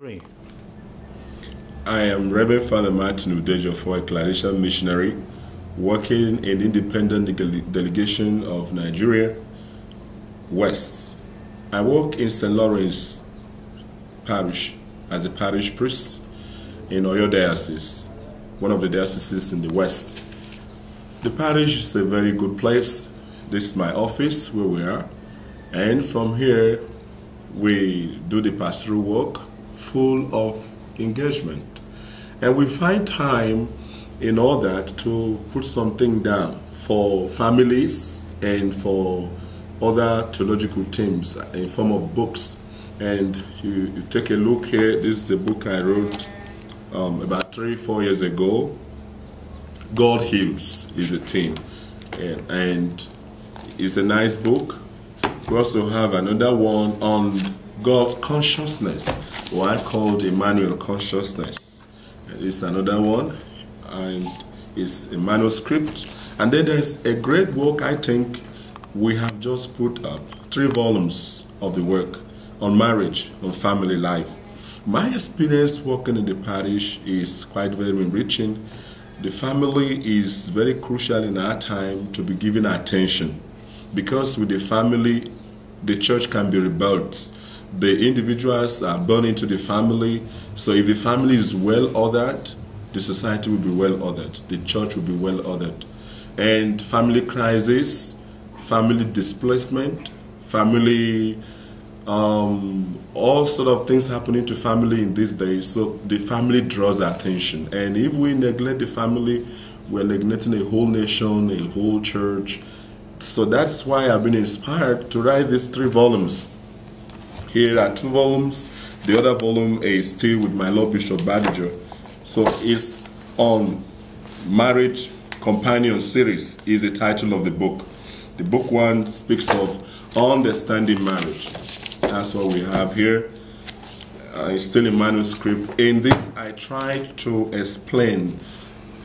Pray. I am Reverend Father Martin Udejo for a Claretian missionary working in independent delegation of Nigeria West. I work in St. Lawrence Parish as a parish priest in Oyo Diocese, one of the dioceses in the West. The parish is a very good place. This is my office where we are. And from here, we do the pastoral work full of engagement. And we find time in order to put something down for families and for other theological themes in form of books. And you, you take a look here. This is a book I wrote um, about three, four years ago. God Heals is the theme. And, and it's a nice book. We also have another one on God's consciousness, what I called Emmanuel consciousness. It's another one, and it's a manuscript. And then there's a great work I think we have just put up, three volumes of the work on marriage, on family life. My experience working in the parish is quite very enriching. The family is very crucial in our time to be given attention because with the family, the church can be rebuilt the individuals are born into the family. So if the family is well ordered, the society will be well ordered, the church will be well ordered. And family crisis, family displacement, family, um, all sort of things happening to family in these days. So the family draws attention. And if we neglect the family, we're neglecting a whole nation, a whole church. So that's why I've been inspired to write these three volumes here are two volumes. The other volume is still with my Lord Bishop Badejo. So it's on Marriage Companion Series is the title of the book. The book one speaks of understanding marriage. That's what we have here. Uh, it's still in manuscript. In this, I tried to explain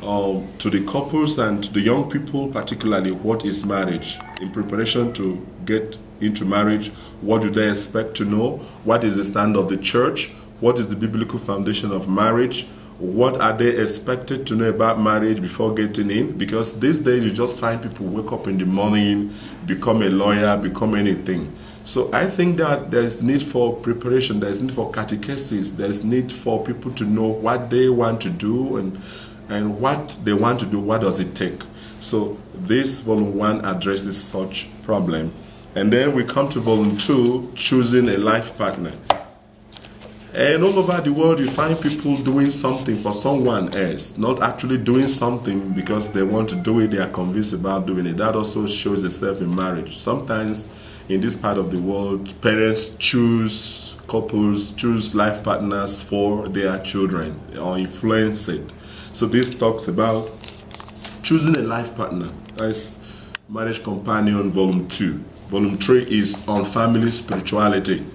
um, to the couples and to the young people, particularly, what is marriage in preparation to get into marriage. What do they expect to know? What is the stand of the church? What is the biblical foundation of marriage? What are they expected to know about marriage before getting in? Because these days you just find people wake up in the morning, become a lawyer, become anything. So I think that there is need for preparation, there is need for catechesis, there is need for people to know what they want to do and and what they want to do, what does it take? So this volume one addresses such problem. And then we come to volume two, choosing a life partner. And all over the world, you find people doing something for someone else, not actually doing something because they want to do it, they are convinced about doing it. That also shows itself in marriage. Sometimes in this part of the world, parents choose couples, choose life partners for their children or influence it. So this talks about choosing a life partner. That's Marriage Companion Volume 2. Volume 3 is on family spirituality.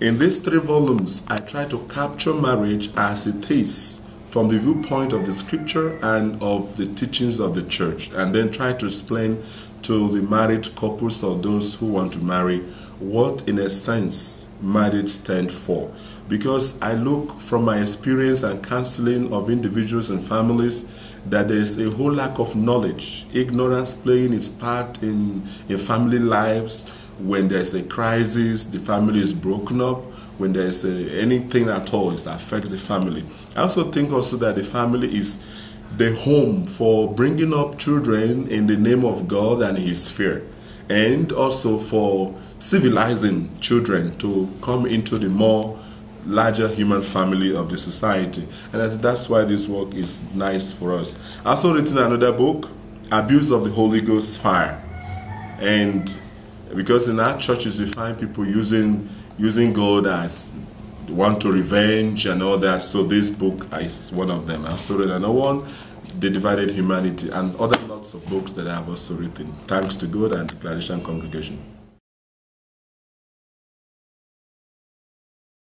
In these three volumes, I try to capture marriage as it is from the viewpoint of the scripture and of the teachings of the church, and then try to explain to the married couples or those who want to marry what, in a sense, marriage stand for. Because I look from my experience and counseling of individuals and families that there is a whole lack of knowledge, ignorance playing its part in, in family lives. When there's a crisis, the family is broken up. When there's a, anything at all that affects the family. I also think also that the family is the home for bringing up children in the name of God and His fear, and also for civilizing children to come into the more larger human family of the society. And that's, why this work is nice for us. I also written another book, Abuse of the Holy Ghost Fire. And because in our churches we find people using using God as want to revenge and all that. So this book is one of them. I also read another one, The Divided Humanity, and other lots of books that I have also written. Thanks to God and the Claretian congregation.